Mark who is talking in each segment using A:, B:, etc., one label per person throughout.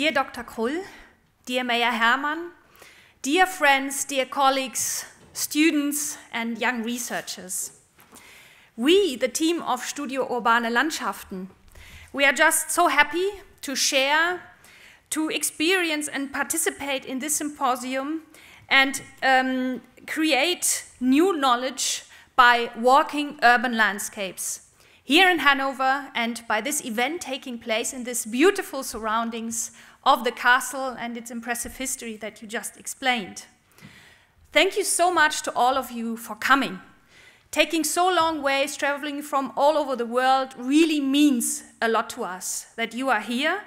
A: dear Dr. Krull, dear Mayor Hermann, dear friends, dear colleagues, students, and young researchers. We, the team of Studio Urbane Landschaften, we are just so happy to share, to experience and participate in this symposium and um, create new knowledge by walking urban landscapes here in Hanover and by this event taking place in this beautiful surroundings of the castle and its impressive history that you just explained. Thank you so much to all of you for coming. Taking so long ways, traveling from all over the world really means a lot to us that you are here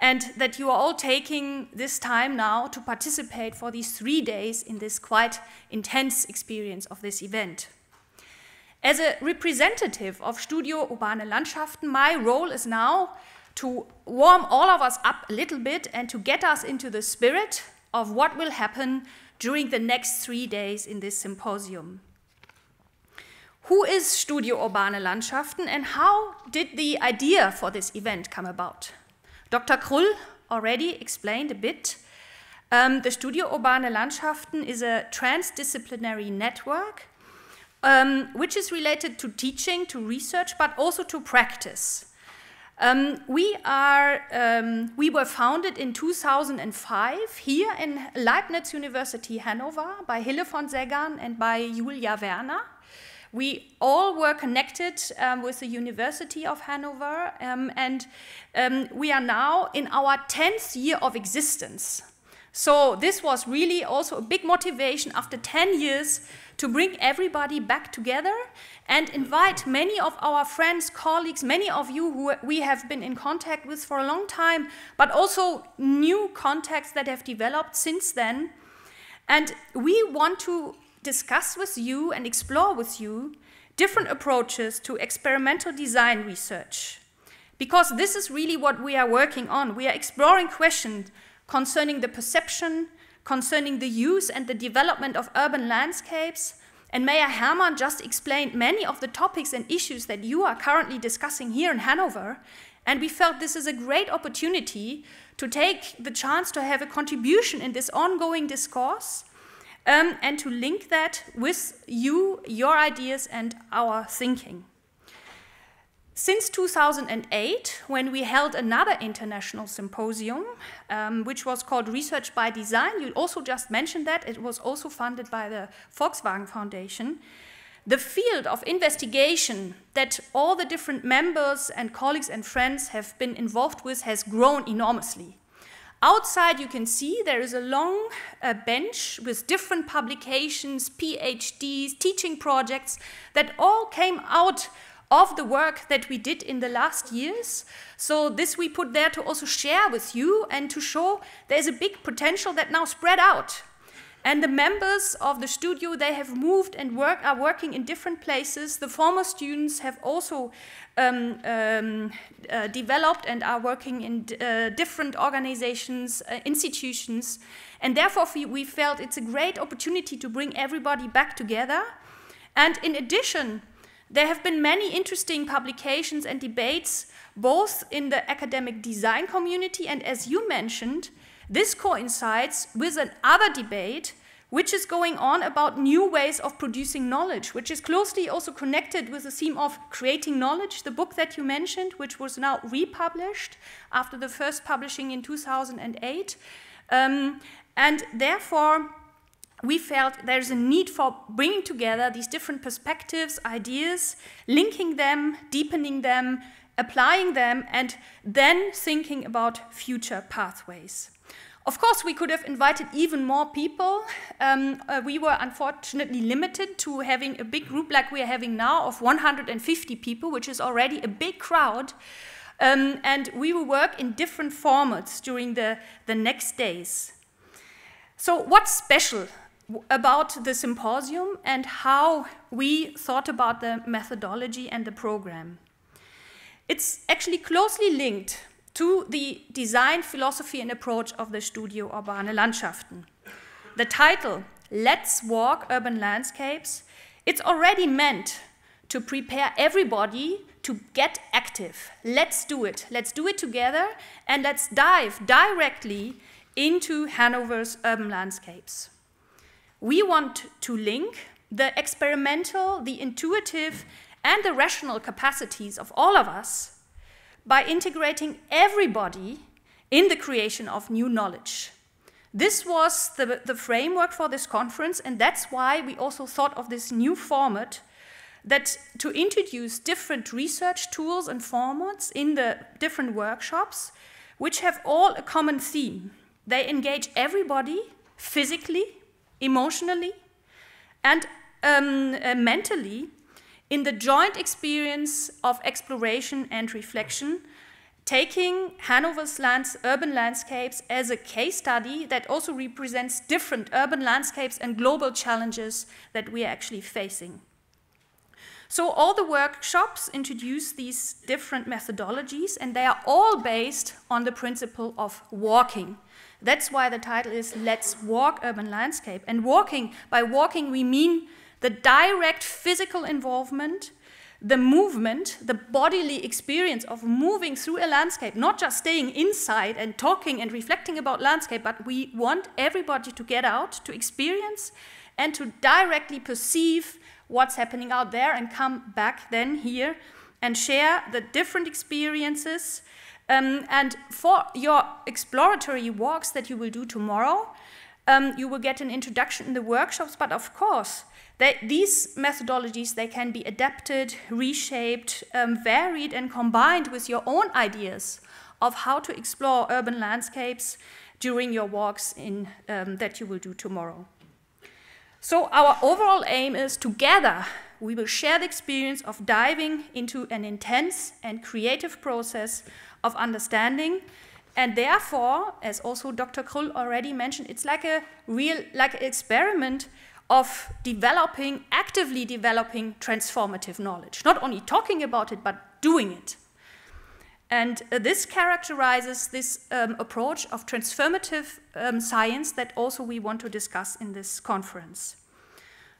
A: and that you are all taking this time now to participate for these three days in this quite intense experience of this event. As a representative of Studio Urbane Landschaften, my role is now to warm all of us up a little bit and to get us into the spirit of what will happen during the next three days in this symposium. Who is Studio Urbane Landschaften and how did the idea for this event come about? Dr. Krull already explained a bit. Um, the Studio Urbane Landschaften is a transdisciplinary network um, which is related to teaching, to research, but also to practice. Um, we, are, um, we were founded in 2005 here in Leibniz University, Hanover, by Hille von Seggern and by Julia Werner. We all were connected um, with the University of Hanover, um, and um, we are now in our 10th year of existence. So this was really also a big motivation after 10 years to bring everybody back together and invite many of our friends, colleagues, many of you who we have been in contact with for a long time, but also new contacts that have developed since then. And we want to discuss with you and explore with you different approaches to experimental design research. Because this is really what we are working on. We are exploring questions concerning the perception, concerning the use and the development of urban landscapes. And Mayor Hermann just explained many of the topics and issues that you are currently discussing here in Hanover. And we felt this is a great opportunity to take the chance to have a contribution in this ongoing discourse um, and to link that with you, your ideas, and our thinking. Since 2008, when we held another international symposium, um, which was called Research by Design, you also just mentioned that, it was also funded by the Volkswagen Foundation. The field of investigation that all the different members and colleagues and friends have been involved with has grown enormously. Outside, you can see there is a long uh, bench with different publications, PhDs, teaching projects that all came out of the work that we did in the last years. So this we put there to also share with you and to show there's a big potential that now spread out. And the members of the studio, they have moved and work, are working in different places. The former students have also um, um, uh, developed and are working in uh, different organizations, uh, institutions. And therefore, we, we felt it's a great opportunity to bring everybody back together. And in addition, there have been many interesting publications and debates, both in the academic design community, and as you mentioned, this coincides with another debate which is going on about new ways of producing knowledge, which is closely also connected with the theme of creating knowledge, the book that you mentioned, which was now republished after the first publishing in 2008. Um, and therefore, we felt there's a need for bringing together these different perspectives, ideas, linking them, deepening them, applying them, and then thinking about future pathways. Of course, we could have invited even more people. Um, uh, we were unfortunately limited to having a big group like we are having now of 150 people, which is already a big crowd. Um, and we will work in different formats during the, the next days. So, what's special about the symposium and how we thought about the methodology and the program. It's actually closely linked to the design philosophy and approach of the Studio Urbane Landschaften. The title, Let's Walk Urban Landscapes, it's already meant to prepare everybody to get active. Let's do it. Let's do it together and let's dive directly into Hanover's urban landscapes. We want to link the experimental, the intuitive, and the rational capacities of all of us by integrating everybody in the creation of new knowledge. This was the, the framework for this conference, and that's why we also thought of this new format that to introduce different research tools and formats in the different workshops, which have all a common theme. They engage everybody physically, emotionally, and um, uh, mentally in the joint experience of exploration and reflection, taking Hanover's lands, urban landscapes as a case study that also represents different urban landscapes and global challenges that we are actually facing. So all the workshops introduce these different methodologies and they are all based on the principle of walking. That's why the title is Let's Walk Urban Landscape. And walking, by walking we mean the direct physical involvement, the movement, the bodily experience of moving through a landscape, not just staying inside and talking and reflecting about landscape, but we want everybody to get out, to experience, and to directly perceive what's happening out there and come back then here and share the different experiences. Um, and for your exploratory walks that you will do tomorrow, um, you will get an introduction in the workshops, but of course, they, these methodologies, they can be adapted, reshaped, um, varied, and combined with your own ideas of how to explore urban landscapes during your walks in, um, that you will do tomorrow. So our overall aim is together we will share the experience of diving into an intense and creative process of understanding and therefore as also Dr. Krull already mentioned it's like a real like an experiment of developing actively developing transformative knowledge not only talking about it but doing it and uh, this characterizes this um, approach of transformative um, science that also we want to discuss in this conference.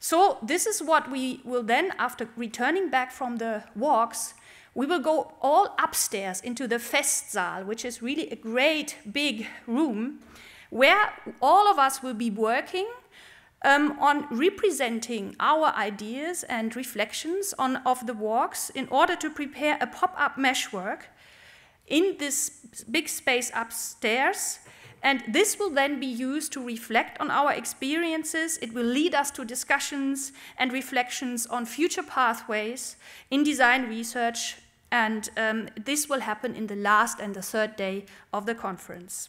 A: So this is what we will then, after returning back from the walks, we will go all upstairs into the Festsaal, which is really a great big room, where all of us will be working um, on representing our ideas and reflections on, of the walks in order to prepare a pop-up meshwork in this big space upstairs. And this will then be used to reflect on our experiences. It will lead us to discussions and reflections on future pathways in design research. And um, this will happen in the last and the third day of the conference.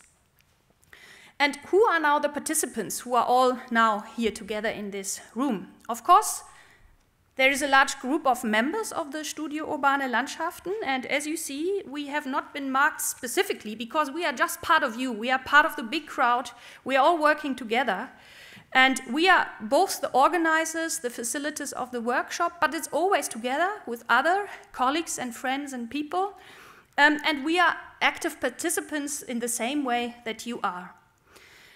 A: And who are now the participants who are all now here together in this room? Of course, there is a large group of members of the Studio Urbane Landschaften, and as you see, we have not been marked specifically because we are just part of you. We are part of the big crowd. We are all working together. And we are both the organizers, the facilitators of the workshop, but it's always together with other colleagues and friends and people. Um, and we are active participants in the same way that you are.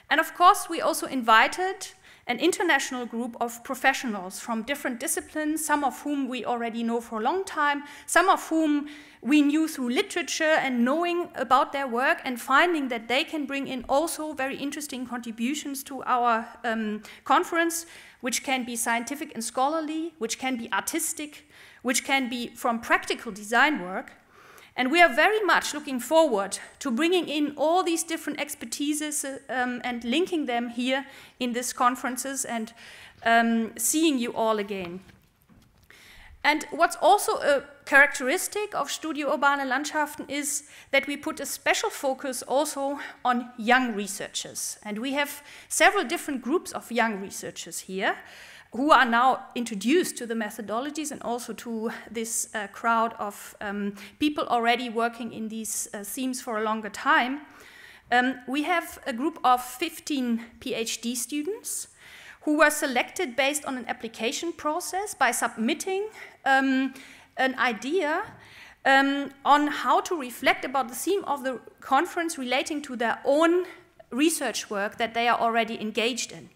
A: And of course, we also invited an international group of professionals from different disciplines, some of whom we already know for a long time, some of whom we knew through literature and knowing about their work and finding that they can bring in also very interesting contributions to our um, conference, which can be scientific and scholarly, which can be artistic, which can be from practical design work. And we are very much looking forward to bringing in all these different expertises um, and linking them here in these conferences and um, seeing you all again. And what's also a characteristic of Studio Urbane Landschaften is that we put a special focus also on young researchers. And we have several different groups of young researchers here who are now introduced to the methodologies and also to this uh, crowd of um, people already working in these uh, themes for a longer time. Um, we have a group of 15 PhD students who were selected based on an application process by submitting um, an idea um, on how to reflect about the theme of the conference relating to their own research work that they are already engaged in.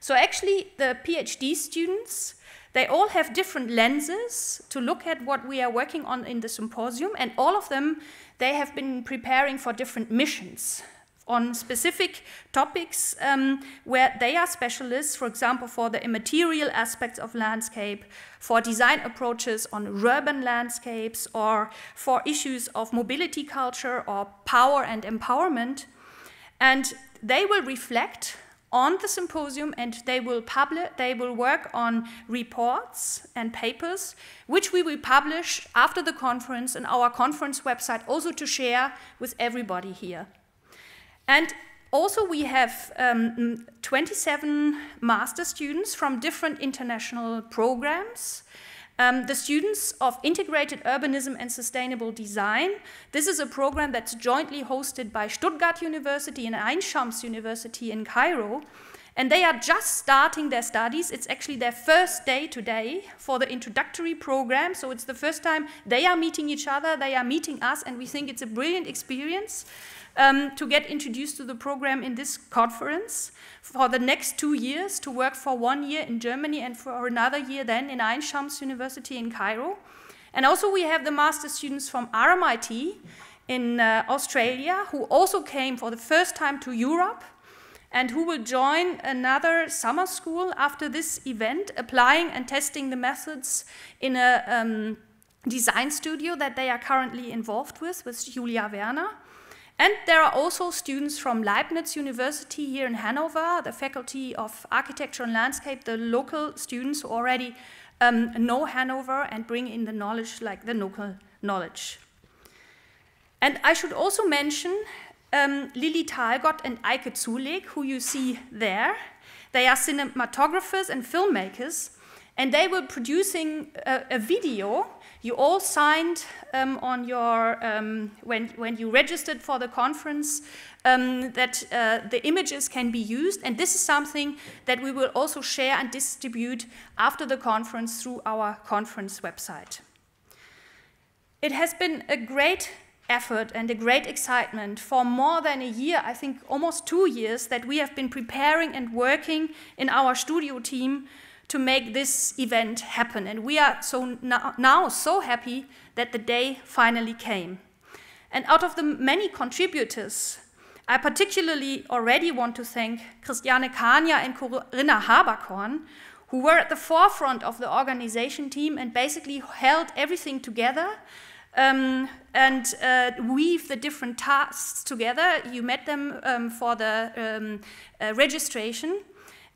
A: So actually, the PhD students, They all have different lenses to look at what we are working on in the symposium, and all of them, they have been preparing for different missions on specific topics um, where they are specialists, for example, for the immaterial aspects of landscape, for design approaches on urban landscapes, or for issues of mobility culture or power and empowerment. And they will reflect on the symposium and they will publish they will work on reports and papers which we will publish after the conference on our conference website also to share with everybody here. And also we have um, 27 master students from different international programs um, the students of Integrated Urbanism and Sustainable Design. This is a program that's jointly hosted by Stuttgart University and Ain Shams University in Cairo. And they are just starting their studies. It's actually their first day today for the introductory program. So it's the first time they are meeting each other, they are meeting us, and we think it's a brilliant experience um, to get introduced to the program in this conference for the next two years to work for one year in Germany and for another year then in Ain Shams University in Cairo. And also we have the master students from RMIT in uh, Australia who also came for the first time to Europe and who will join another summer school after this event, applying and testing the methods in a um, design studio that they are currently involved with, with Julia Werner. And there are also students from Leibniz University here in Hanover, the Faculty of Architecture and Landscape, the local students who already um, know Hanover and bring in the knowledge, like the local knowledge. And I should also mention um, Lilli Thalgott and Eike Zuleg, who you see there. They are cinematographers and filmmakers, and they were producing a, a video you all signed um, on your, um, when, when you registered for the conference, um, that uh, the images can be used. And this is something that we will also share and distribute after the conference through our conference website. It has been a great effort and a great excitement for more than a year, I think almost two years, that we have been preparing and working in our studio team to make this event happen. And we are so now, now so happy that the day finally came. And out of the many contributors, I particularly already want to thank Christiane Kania and Corinna Haberkorn, who were at the forefront of the organization team and basically held everything together um, and uh, weave the different tasks together. You met them um, for the um, uh, registration.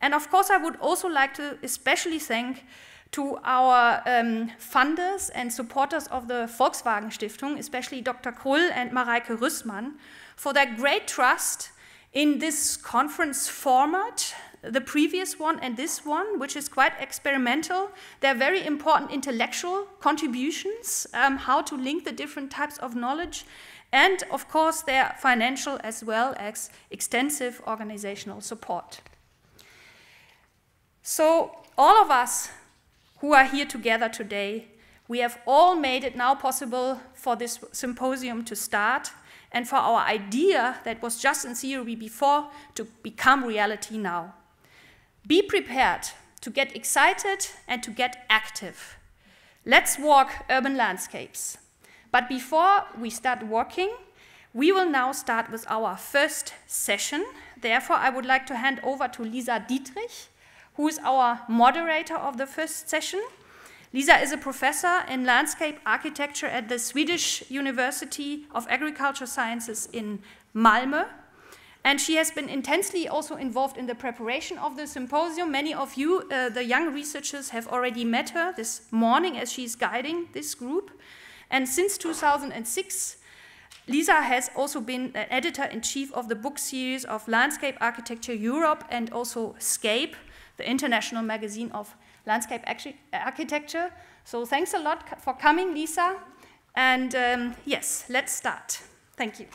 A: And of course, I would also like to especially thank to our um, funders and supporters of the Volkswagen Stiftung, especially Dr. Krull and Mareike Rüssmann, for their great trust in this conference format, the previous one and this one, which is quite experimental. They're very important intellectual contributions, um, how to link the different types of knowledge, and of course, their financial as well as extensive organizational support. So, all of us who are here together today, we have all made it now possible for this symposium to start and for our idea that was just in theory before to become reality now. Be prepared to get excited and to get active. Let's walk urban landscapes. But before we start walking, we will now start with our first session. Therefore, I would like to hand over to Lisa Diedrich, who is our moderator of the first session. Lisa is a professor in landscape architecture at the Swedish University of Agricultural Sciences in Malmö. And she has been intensely also involved in the preparation of the symposium. Many of you, uh, the young researchers, have already met her this morning as she's guiding this group. And since 2006, Lisa has also been an editor in chief of the book series of Landscape Architecture Europe and also Scape, the International Magazine of Landscape Architecture. So thanks a lot for coming, Lisa. And um, yes, let's start. Thank you.